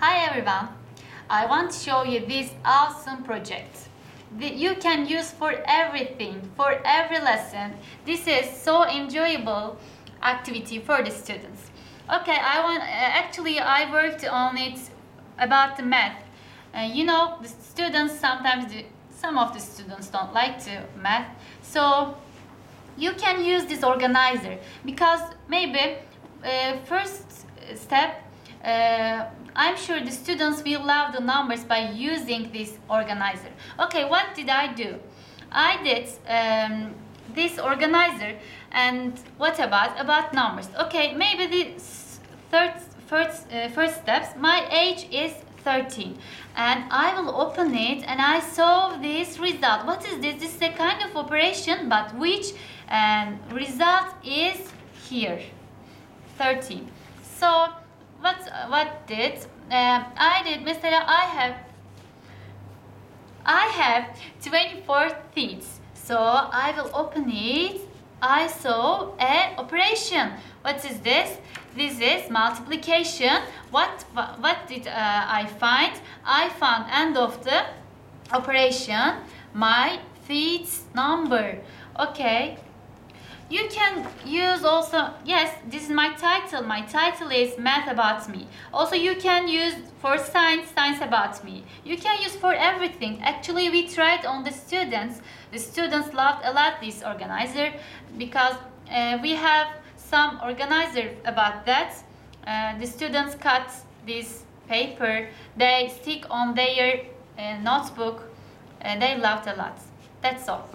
Hi everyone. I want to show you this awesome project that you can use for everything, for every lesson. This is so enjoyable activity for the students. Okay, I want actually I worked on it about the math. Uh, you know, the students sometimes do, some of the students don't like to math. So you can use this organizer because maybe uh, first step uh, I'm sure the students will love the numbers by using this organizer. Okay, what did I do? I did um, this organizer and what about about numbers? Okay, maybe the third first uh, first steps. My age is 13 and I will open it and I saw this result. What is this? This is a kind of operation but which um, result is here 13. So what what did uh, I did mesela I have I have 24 teeth so I will open it. I saw a operation. What is this? This is multiplication. What what did uh, I find? I found end of the operation my feet number. Okay you can use also, yes, this is my title. My title is Math About Me. Also, you can use for science, Science About Me. You can use for everything. Actually, we tried on the students. The students loved a lot this organizer because uh, we have some organizer about that. Uh, the students cut this paper. They stick on their uh, notebook. and they loved a lot. That's all.